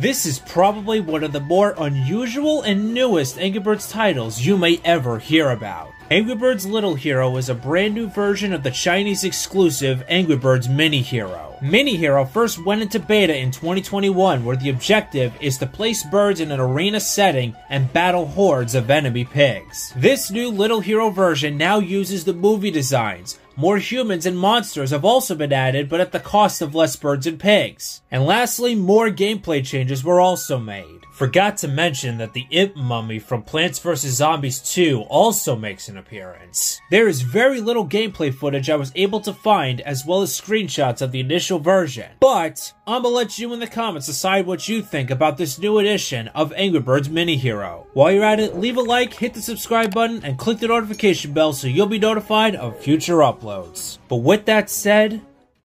This is probably one of the more unusual and newest Angry Birds titles you may ever hear about. Angry Birds Little Hero is a brand new version of the Chinese exclusive Angry Birds Mini Hero. Mini Hero first went into beta in 2021 where the objective is to place birds in an arena setting and battle hordes of enemy pigs. This new Little Hero version now uses the movie designs, more humans and monsters have also been added, but at the cost of less birds and pigs. And lastly, more gameplay changes were also made. Forgot to mention that the Imp Mummy from Plants vs. Zombies 2 also makes an appearance. There is very little gameplay footage I was able to find, as well as screenshots of the initial version. But, I'm gonna let you in the comments decide what you think about this new edition of Angry Birds Mini Hero. While you're at it, leave a like, hit the subscribe button, and click the notification bell so you'll be notified of future uploads. But with that said,